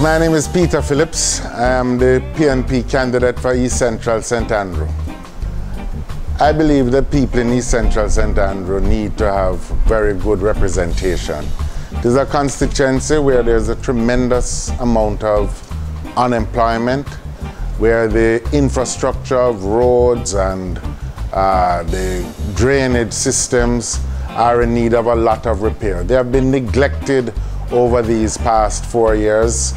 My name is Peter Phillips. I am the PNP candidate for East Central St. Andrew. I believe that people in East Central St. Andrew need to have very good representation. Is a constituency where there's a tremendous amount of unemployment, where the infrastructure of roads and uh, the drainage systems are in need of a lot of repair. They have been neglected over these past four years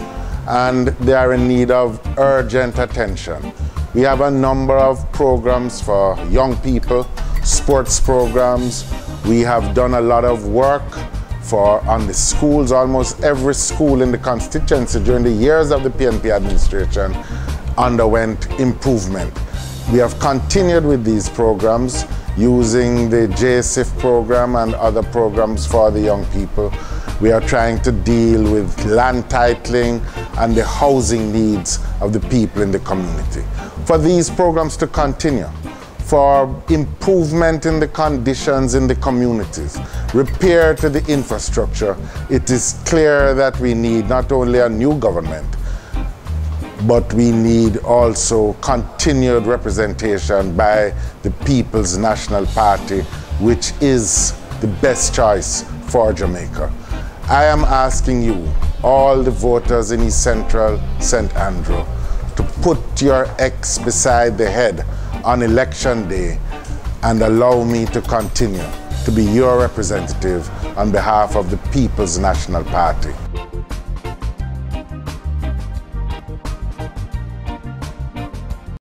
and they are in need of urgent attention. We have a number of programs for young people, sports programs. We have done a lot of work for on the schools, almost every school in the constituency during the years of the PNP administration underwent improvement. We have continued with these programs using the JSIF program and other programs for the young people. We are trying to deal with land titling and the housing needs of the people in the community. For these programs to continue, for improvement in the conditions in the communities, repair to the infrastructure, it is clear that we need not only a new government, but we need also continued representation by the People's National Party, which is the best choice for Jamaica. I am asking you, all the voters in East Central St. Andrew, to put your X beside the head on election day and allow me to continue to be your representative on behalf of the People's National Party.